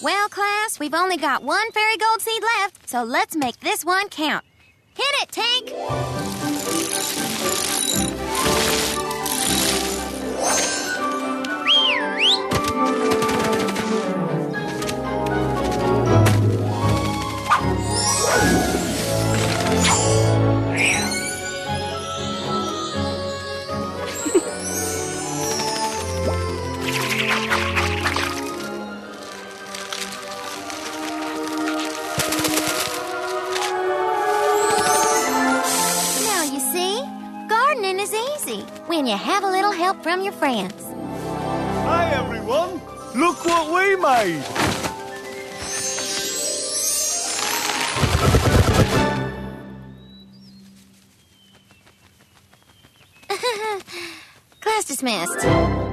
Well, class, we've only got one fairy gold seed left, so let's make this one count. Hit it, Tank! See, gardening is easy when you have a little help from your friends. Hi, everyone. Look what we made. Class dismissed.